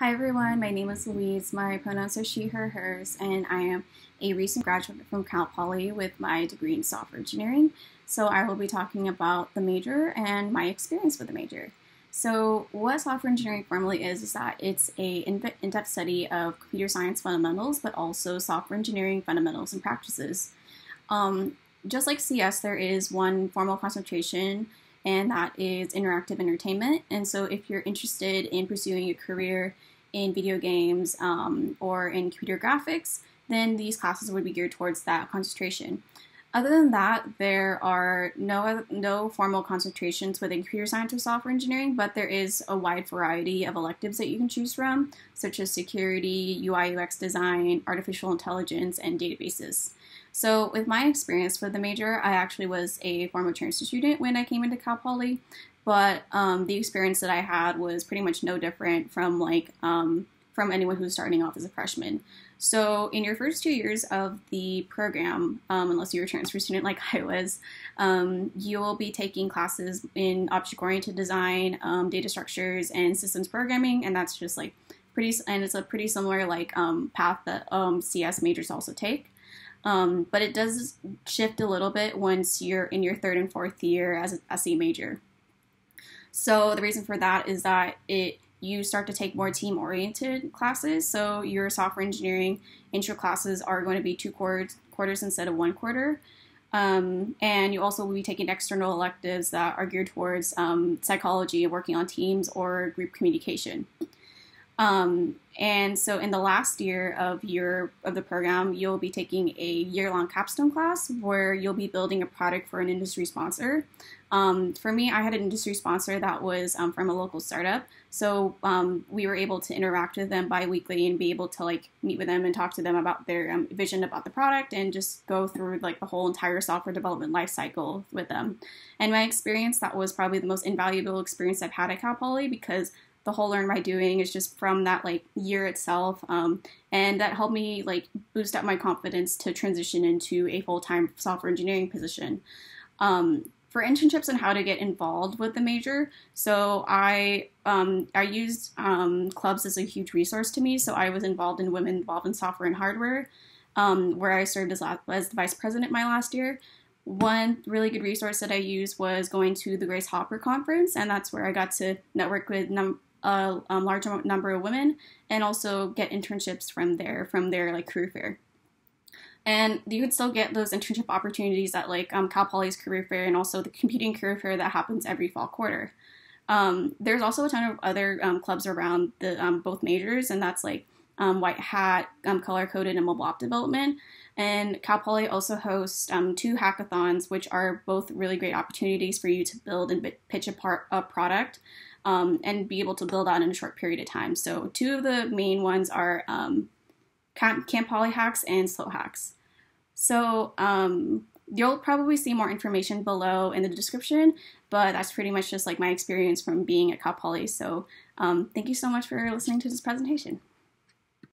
Hi everyone, my name is Louise. My pronouns are she, her, hers, and I am a recent graduate from Cal Poly with my degree in software engineering. So I will be talking about the major and my experience with the major. So what software engineering formally is, is that it's a in-depth study of computer science fundamentals, but also software engineering fundamentals and practices. Um, just like CS, there is one formal concentration and that is interactive entertainment. And so if you're interested in pursuing a career in video games um, or in computer graphics, then these classes would be geared towards that concentration. Other than that, there are no no formal concentrations within computer science or software engineering, but there is a wide variety of electives that you can choose from, such as security, UI UX design, artificial intelligence, and databases. So, with my experience with the major, I actually was a former transfer student when I came into Cal Poly, but um, the experience that I had was pretty much no different from like um, from anyone who's starting off as a freshman. So in your first two years of the program, um, unless you're a transfer student like I was, um, you'll be taking classes in object-oriented design, um, data structures, and systems programming, and that's just like pretty, and it's a pretty similar like um, path that um, CS majors also take. Um, but it does shift a little bit once you're in your third and fourth year as a SE major. So the reason for that is that it you start to take more team oriented classes. So your software engineering intro classes are going to be two quarters, quarters instead of one quarter. Um, and you also will be taking external electives that are geared towards um, psychology, working on teams, or group communication. Um, and so in the last year of your of the program, you'll be taking a year-long capstone class where you'll be building a product for an industry sponsor. Um, for me, I had an industry sponsor that was um, from a local startup, so um, we were able to interact with them bi-weekly and be able to like meet with them and talk to them about their um, vision about the product and just go through like the whole entire software development lifecycle with them. And my experience, that was probably the most invaluable experience I've had at Cal Poly because the whole learn by doing is just from that like year itself um, and that helped me like boost up my confidence to transition into a full-time software engineering position. Um, for internships and how to get involved with the major so i um, i used um, clubs as a huge resource to me. So i was involved in women involved in software and hardware um, where i served as, as the vice president my last year. One really good resource that I used was going to the Grace Hopper conference, and that's where I got to network with num- a, large number of women and also get internships from there from their like career fair. And you could still get those internship opportunities at like um, cal poly's career fair and also the computing career fair that happens every fall quarter. Um, there's also a ton of other um, clubs around the um, both majors and that's like um, white hat um, color coded and mobile app development. And cal poly also hosts two hackathons which are both really great opportunities for you to build and pitch a, part, a product um, and be able to build out in a short period of time. So two of the main ones are um, Camp, Camp Poly Hacks and SLO Hacks. So um, you'll probably see more information below in the description, but that's pretty much just like my experience from being at Cal Poly. So um, thank you so much for listening to this presentation.